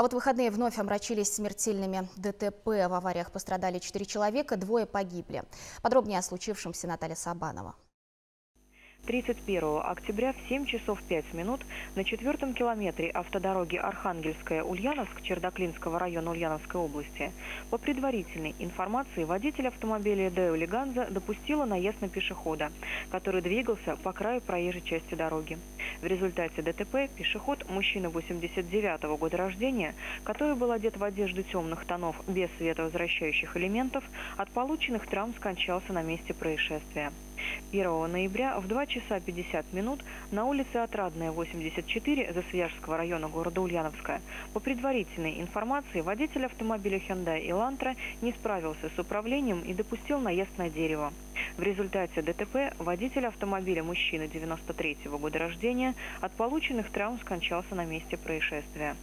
А вот выходные вновь омрачились смертельными ДТП. В авариях пострадали 4 человека, двое погибли. Подробнее о случившемся Наталья Сабанова. 31 октября в 7 часов 5 минут на четвертом километре автодороги Архангельская-Ульяновск Чердаклинского района Ульяновской области по предварительной информации водитель автомобиля Део Леганза допустила наезд на пешехода, который двигался по краю проезжей части дороги. В результате ДТП пешеход, мужчина 89 -го года рождения, который был одет в одежду темных тонов без световозвращающих элементов, от полученных травм скончался на месте происшествия. 1 ноября в 2 часа 50 минут на улице Отрадная, 84 Засвяжского района города Ульяновска по предварительной информации водитель автомобиля Hyundai Elantra не справился с управлением и допустил наезд на дерево. В результате ДТП водитель автомобиля мужчина 93 -го года рождения от полученных травм скончался на месте происшествия.